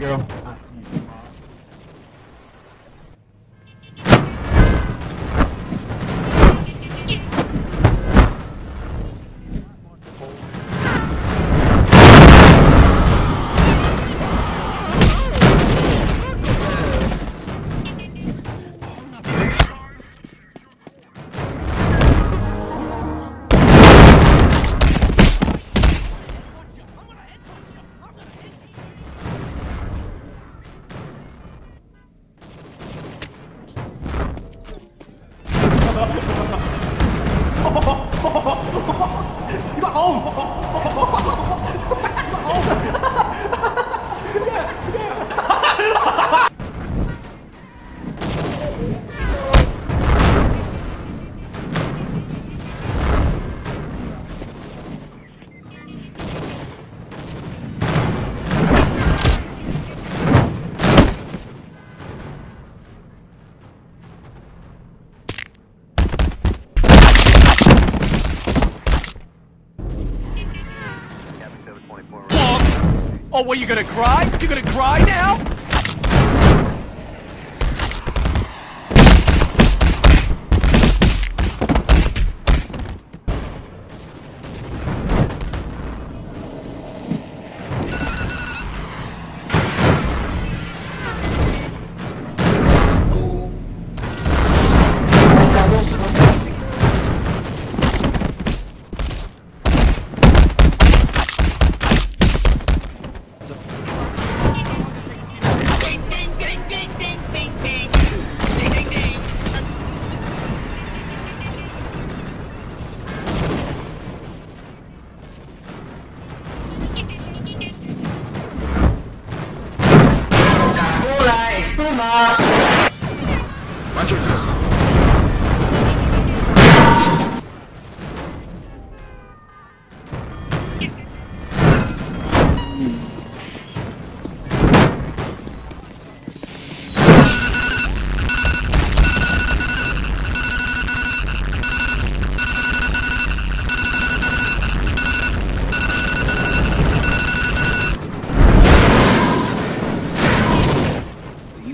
girl. Oh, what, you gonna cry? You gonna cry now?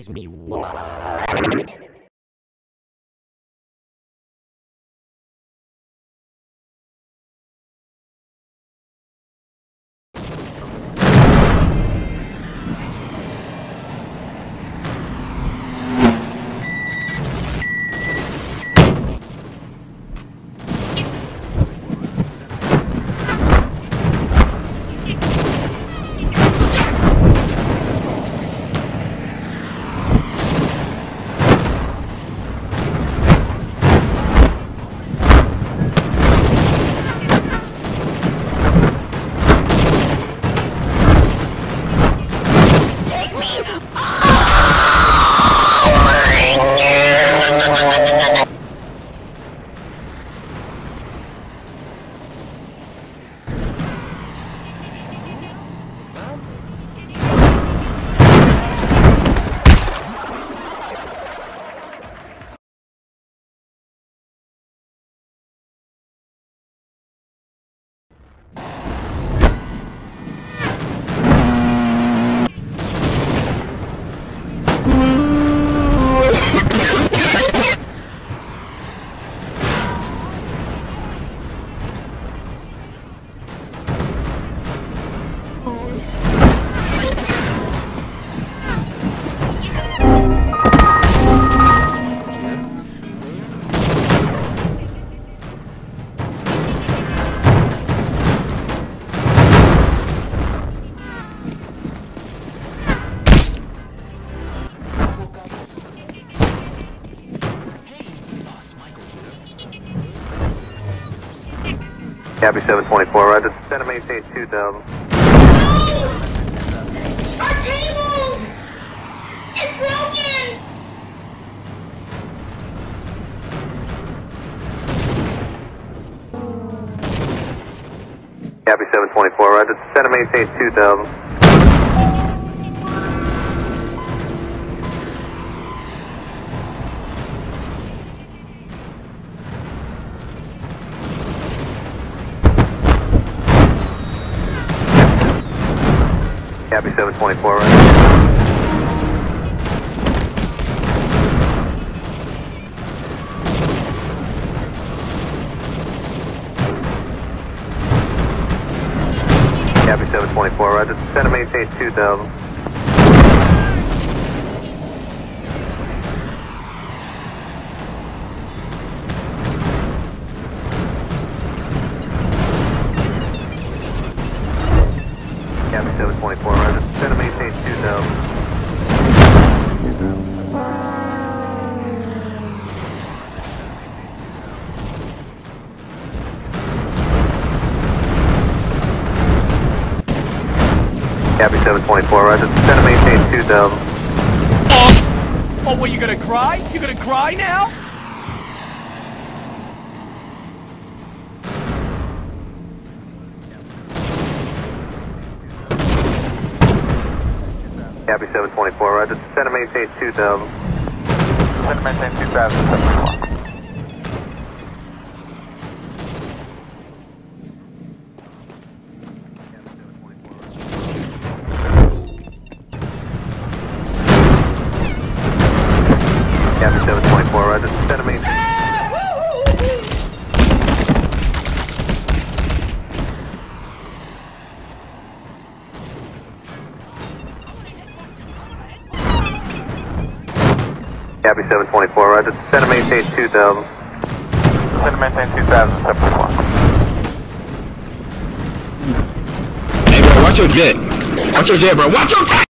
Excuse me, what? Copy 724, Roger. Center maintain 2000. Our table! It's broken! Copy 724, Roger. Center maintain 2000. Copy 724, right? Copy 724, Roger. Center maintain 2000. Copy 724, roger. Set to maintain 2000. Oh! Oh, what, you gonna cry? You gonna cry now? Copy 724, roger. Set to maintain 2000. Set to maintain 2000, 724. enemies. Copy 724, roger. Center maintain 2000. Center maintain 2000, 724. Hey bro, watch your jet. Watch your jet, bro. Watch your jet!